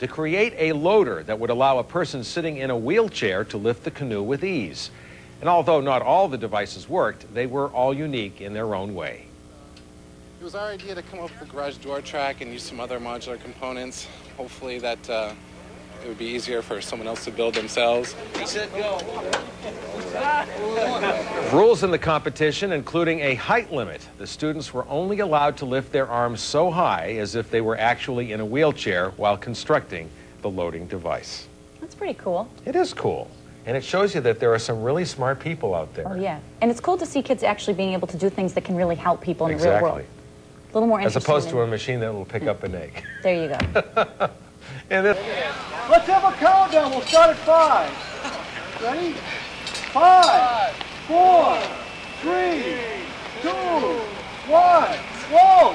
to create a loader that would allow a person sitting in a wheelchair to lift the canoe with ease. And although not all the devices worked, they were all unique in their own way. It was our idea to come up with a garage door track and use some other modular components. Hopefully that uh, it would be easier for someone else to build themselves. Rules in the competition, including a height limit. The students were only allowed to lift their arms so high as if they were actually in a wheelchair while constructing the loading device. That's pretty cool. It is cool. And it shows you that there are some really smart people out there. Oh, yeah. And it's cool to see kids actually being able to do things that can really help people in the real world. Exactly. A little more As opposed to a machine that will pick up an egg. There you go. and then, Let's have a countdown. We'll start at five. Ready? Five, four, three, two, one. Whoa!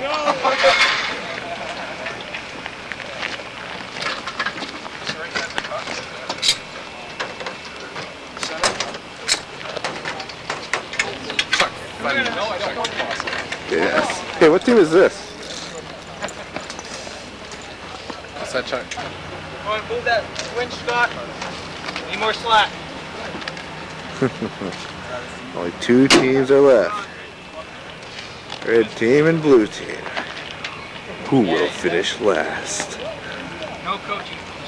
Yes. Hey, what team is this? What's that, Chuck? Come on, move that winch, Scott. Need more slack. Only two teams are left. Red team and blue team. Who will finish last? No coaching from the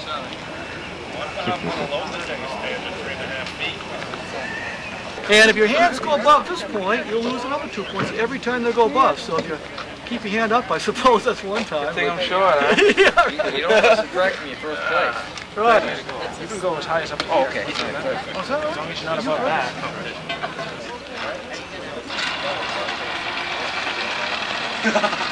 And if your hands go above this point, you'll lose another two points every time they go above. So if you keep your hand up, I suppose that's one time. Thing I'm short, huh? yeah, You don't have to subtract me in first place. Uh, right. You can go as high as up. Oh, okay. Oh, is that right? As long as you're not above that. I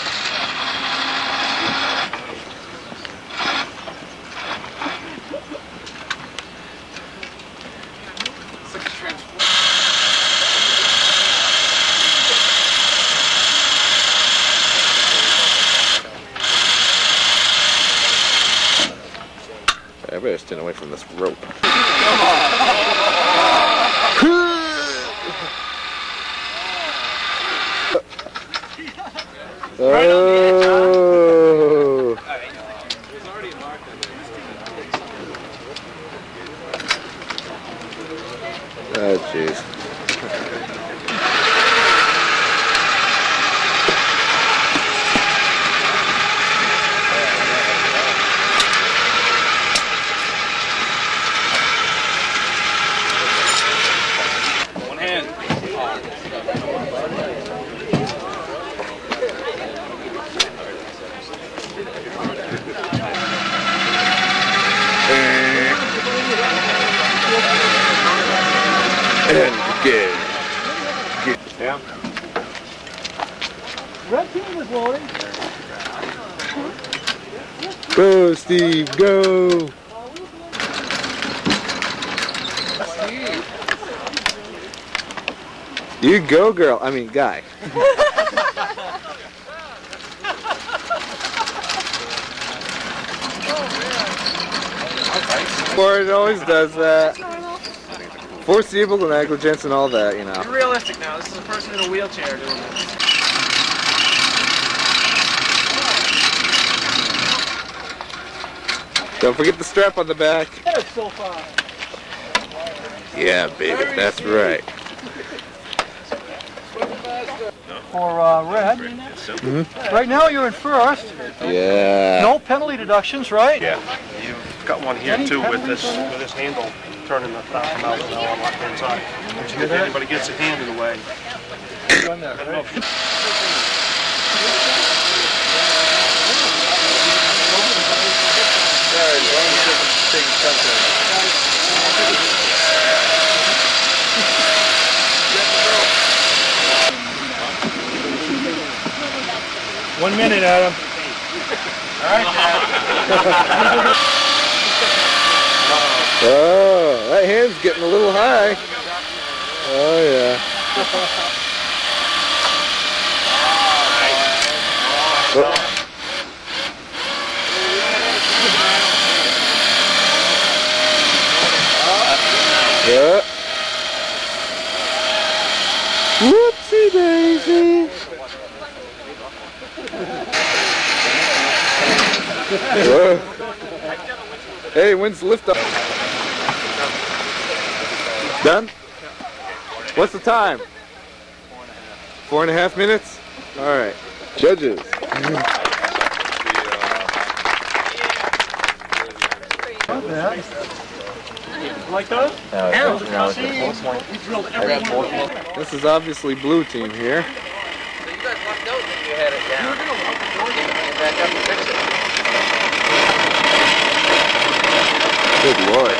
from this rope. Oh! Oh, jeez. One hand. And again. Yeah. Red team is loading. Go, Steve, go! You go, girl. I mean, guy. Or it always does that. Foreseeable negligence and all that, you know. Be realistic now. This is a person in a wheelchair doing this. Don't forget the strap on the back. That's so far. Yeah, baby, that's right. For uh, red. Right now you're in first. Yeah. No penalty deductions, right? Yeah, you've got one here too with this, with this handle turning the thousand out now on the left hand side. If anybody gets a hand in the way. One minute, Adam. All right. Oh, that hand's getting a little high. Oh, yeah. Yeah. Whoopsie daisy. Whoa. Hey, when's lift off? Done? What's the time? Four and a half minutes? All right. Judges. Like those? This is obviously blue team here. You guys lucked out that you had it down. You can back up and fix it. Good lord.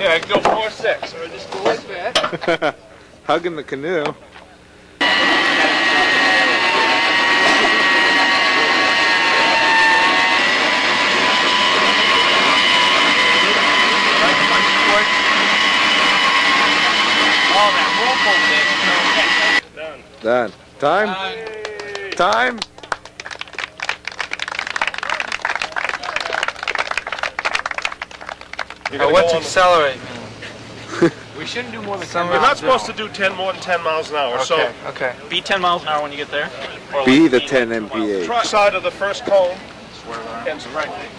Yeah, I can go four six. Or just go like that. Hugging the canoe. Oh, that whirlpool thing. Done. Time? Time? You're Uh, gonna what's accelerate mean? we shouldn't do more than 10 You're not supposed to do 10 more than 10 miles an hour. So Okay, okay. Be 10 miles an hour when you get there. Or Be like the 10 like two miles. MPH. try side of the first cone and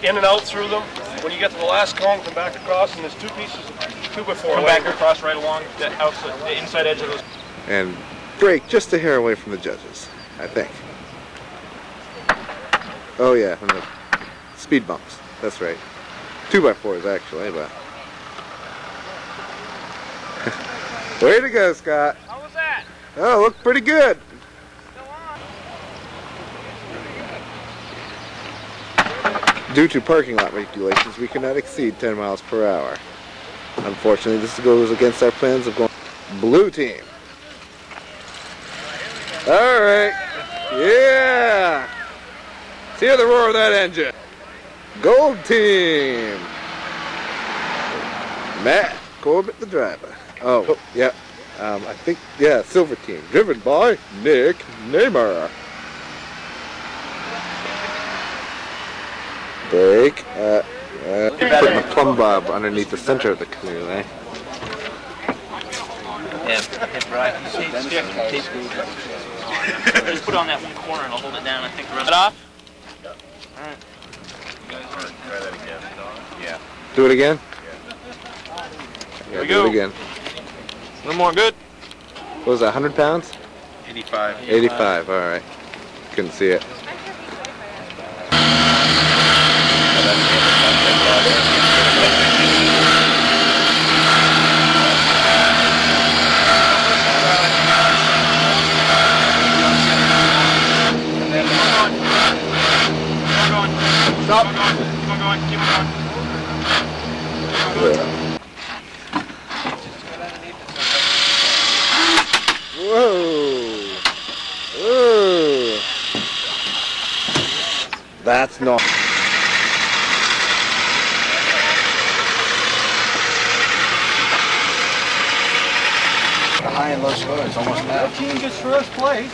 in and out through them. When you get to the last cone, come back across, and there's two pieces, two before. Come back across right along the outside, the inside edge of those. And brake just a hair away from the judges, I think. Oh yeah, from the speed bumps. That's right. Two by fours actually, but. Way to go, Scott. How was that? Oh, look pretty good. Due to parking lot regulations, we cannot exceed 10 miles per hour. Unfortunately, this goes against our plans of going blue team. All right. Yeah. Let's hear the roar of that engine. Gold team. Matt Corbett, the driver. Oh, yeah. Um, I think, yeah, silver team, driven by Nick Neymar. Break. Uh, uh, plumb bob underneath the center of the canoe, eh? Yeah, yeah, right. You see, it's stiff. Just put it on that one corner and I'll hold it down. I think the rest. It off. Do it again? Yeah, we do go. it again. No more. Good. What was that, 100 pounds? 85. 85, all right. Couldn't see it. Stop. Keep on going. Keep on going. Keep on going. Yeah. Whoa! Whoa! That's not. High and low scores, almost half. Team gets first place.